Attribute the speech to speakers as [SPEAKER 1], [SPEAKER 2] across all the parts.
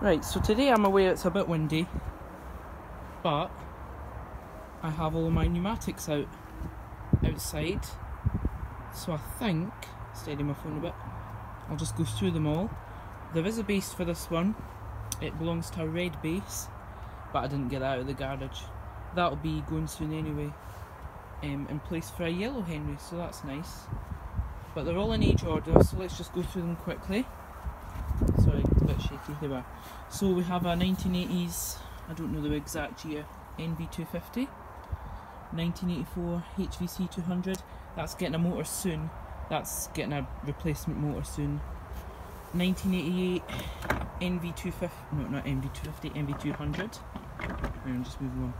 [SPEAKER 1] Right, so today I'm aware it's a bit windy, but I have all my Numatics out outside. So I think, steady my phone a bit, I'll just go through them all. There is a base for this one. It belongs to a red base, but I didn't get out of the garage. That'll be going soon anyway. Um, in place for a yellow Henry, so that's nice. But they're all in age order, so let's just go through them quickly. Sorry, a bit shaky. They were. So we have a 1980s. I don't know the exact year. NV250. 1984 HVC 200. That's getting a motor soon. That's getting a replacement motor soon. 1988 NV250. No, not NV250. NV200. I'm just moving on.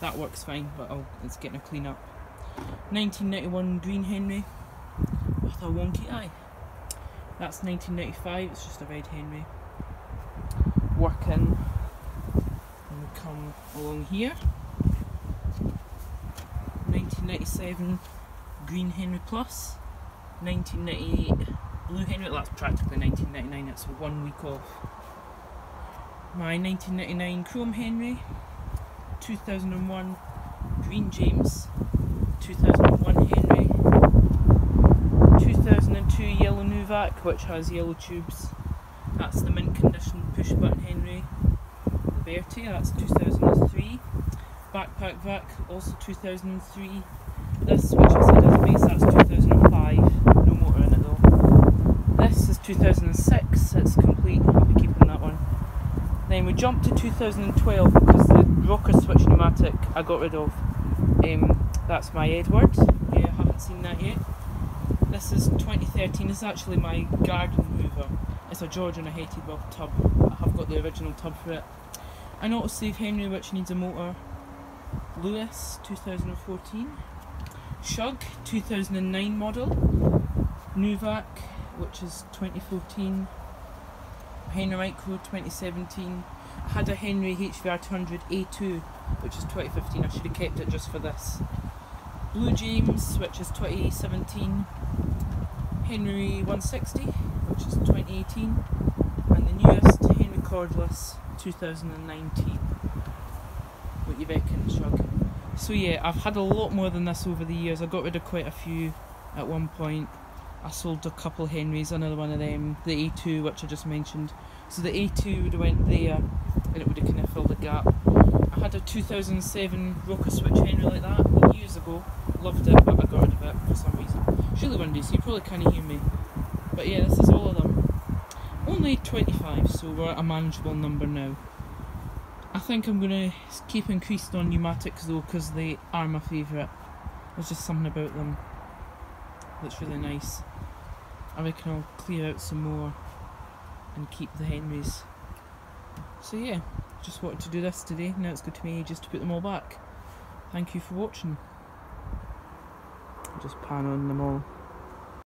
[SPEAKER 1] That works fine, but I'll, it's getting a clean up. 1991 Green Henry with a wonky eye. That's 1995, it's just a red Henry. Working, and we come along here. 1997 Green Henry Plus. 1998 Blue Henry, that's practically 1999, it's one week off. My 1999 Chrome Henry. 2001 Green James. 2001 Henry. Yellow which has yellow tubes. That's the mint condition push button Henry. The Bertie, that's 2003. Backpack Vac, also 2003. This, which I said is base, that's 2005. No motor in it though. This is 2006, it's complete. I'll be keeping that one. Then we jump to 2012 because the rocker switch Numatic I got rid of. Um, that's my Edward. Yeah, I haven't seen that yet. This is 2013. This is actually my garden mover. It's a Georgian I hated well tub. I have got the original tub for it. I An autosave Henry which needs a motor. Lewis 2014. Shug 2009 model. Nuvac which is 2014. Henry Micro 2017. I had a Henry HVR 200 A2 which is 2015. I should have kept it just for this. Blue James, which is 2017, Henry 160, which is 2018, and the newest Henry Cordless 2019. What you reckon, Shug? So yeah, I've had a lot more than this over the years. I got rid of quite a few at one point. I sold a couple Henrys, another one of them, the A2 which I just mentioned. So the A2 would have went there and it would have kind of filled the gap. I had a 2007 Rocker Switch Henry like that years ago. Loved it, but I got rid of it for some It's so you probably can't hear me. But yeah, this is all of them. Only 25, so we're at a manageable number now. I think I'm going to keep increasing on Numatics though, because they are my favourite. There's just something about them that's really nice. I reckon I'll clear out some more and keep the Henrys. So yeah, just wanted to do this today. Now it's good to me just to put them all back. Thank you for watching. Just pan on them all.